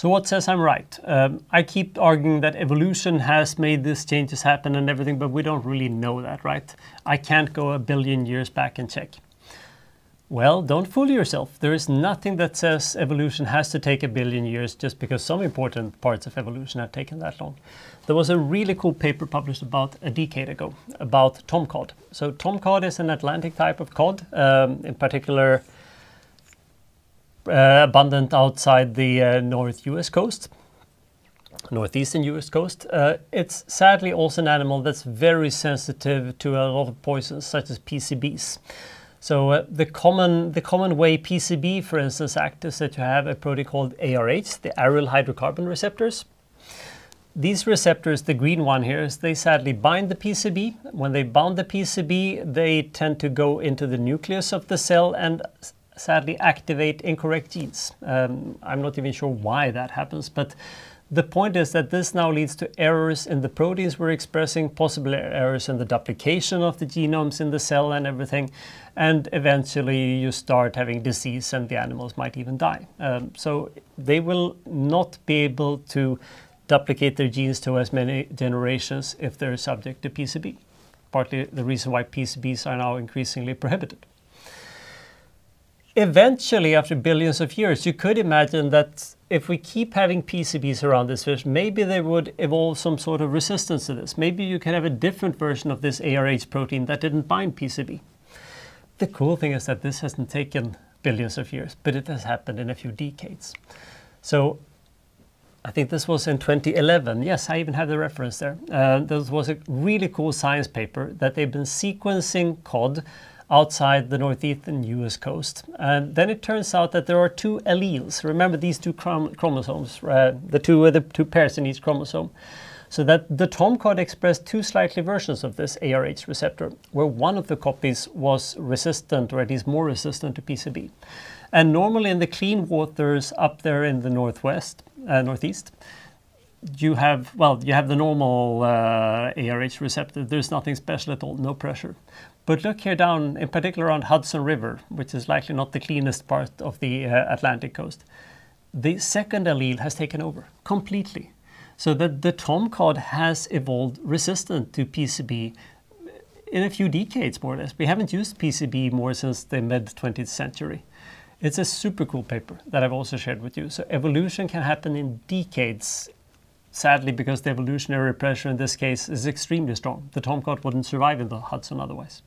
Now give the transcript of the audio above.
So what says I'm right? Um, I keep arguing that evolution has made these changes happen and everything, but we don't really know that, right? I can't go a billion years back and check. Well, don't fool yourself. There is nothing that says evolution has to take a billion years just because some important parts of evolution have taken that long. There was a really cool paper published about a decade ago about tom cod. So tom cod is an Atlantic type of cod, um, in particular abundant outside the uh, North US coast northeastern US coast. Uh, it's sadly also an animal that's very sensitive to a lot of poisons such as PCBs. So uh, the common the common way PCB, for instance, acts is that you have a protein called ARH, the aryl hydrocarbon receptors. These receptors, the green one here, is they sadly bind the PCB. When they bound the PCB, they tend to go into the nucleus of the cell and sadly activate incorrect genes. Um, I'm not even sure why that happens, but the point is that this now leads to errors in the proteins we're expressing, possible errors in the duplication of the genomes in the cell and everything, and eventually you start having disease and the animals might even die. Um, so they will not be able to duplicate their genes to as many generations if they're subject to PCB. Partly the reason why PCBs are now increasingly prohibited. Eventually, after billions of years, you could imagine that if we keep having PCBs around this fish, maybe they would evolve some sort of resistance to this. Maybe you could have a different version of this ARH protein that didn't bind PCB. The cool thing is that this hasn't taken billions of years, but it has happened in a few decades. So I think this was in 2011. Yes, I even have the reference there. Uh, this was a really cool science paper that they've been sequencing cod outside the northeastern US coast. And then it turns out that there are two alleles. Remember these two chrom chromosomes, uh, the, two, uh, the two pairs in each chromosome. So that the tomcod expressed two slightly versions of this ARH receptor, where one of the copies was resistant, or at least more resistant to PCB. And normally in the clean waters up there in the northwest, uh, northeast, you have, well, you have the normal uh, ARH receptor. There's nothing special at all, no pressure. But look here down, in particular on Hudson River, which is likely not the cleanest part of the uh, Atlantic coast. The second allele has taken over completely. So that the tomcod has evolved resistant to PCB in a few decades, more or less. We haven't used PCB more since the mid 20th century. It's a super cool paper that I've also shared with you. So evolution can happen in decades sadly because the evolutionary pressure in this case is extremely strong. The tomcod wouldn't survive in the Hudson otherwise.